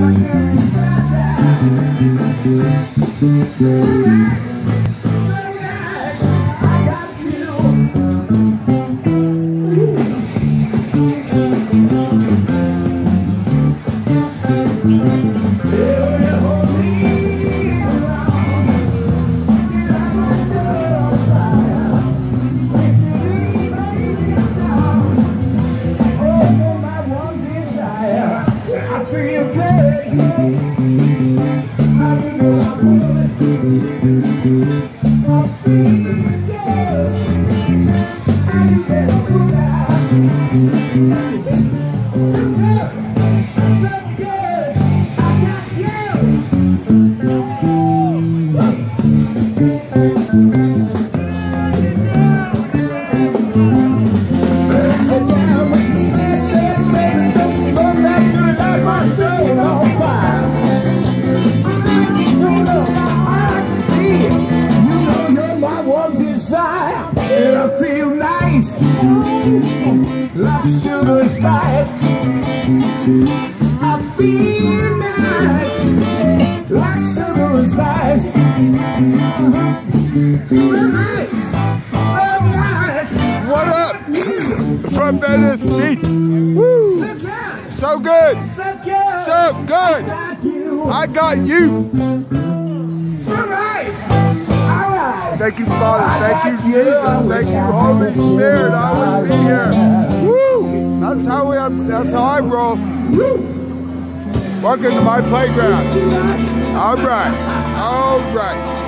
I I feel like sugar and spice. I feel nice, like sugar and spice. So nice, so nice. What up? From Venice Beach. Woo! So good, So good. so good. So good. Got you. I got you. Thank you, Father. Thank you, Jesus. Thank you, Holy Spirit. I would be here. Woo! That's how we. That's how I roll. Woo! Welcome to my playground. All right. All right.